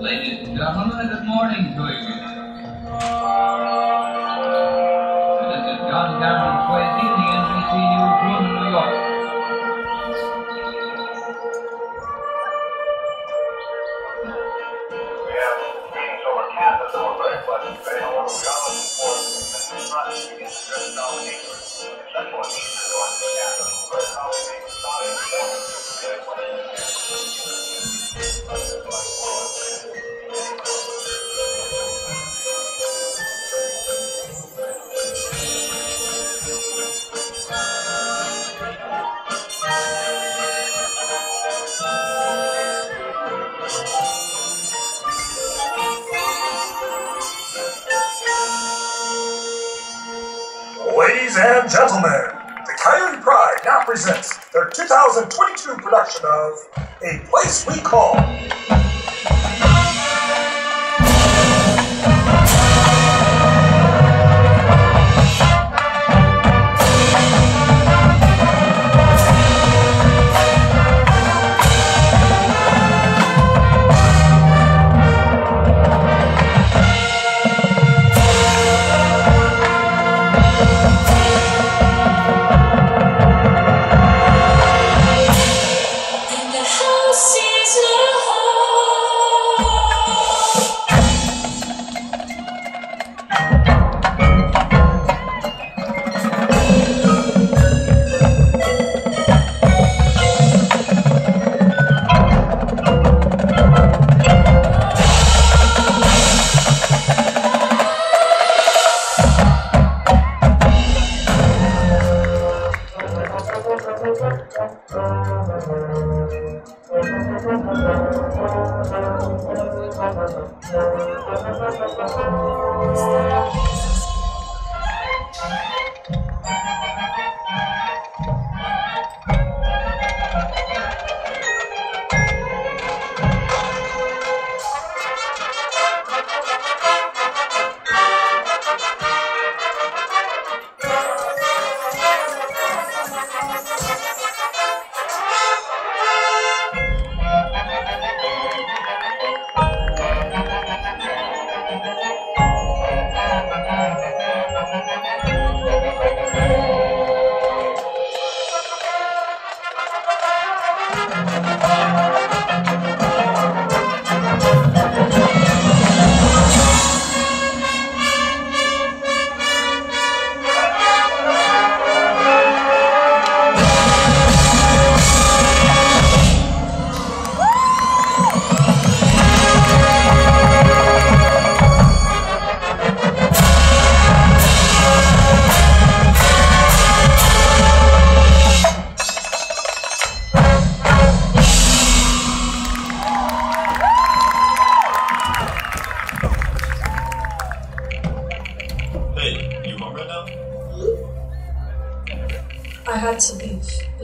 Ladies and gentlemen, good morning to you. Ladies and gentlemen, the Coyote Pride now presents their 2022 production of A Place We Call.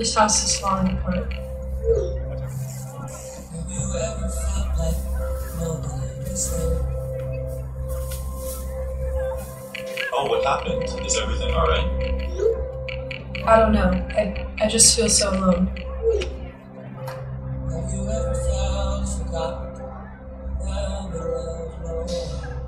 This house is falling apart. Oh, what happened? Is everything alright? I don't know. I, I just feel so alone. Have you ever felt forgotten? Now the love no more.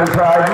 Coyote Pride.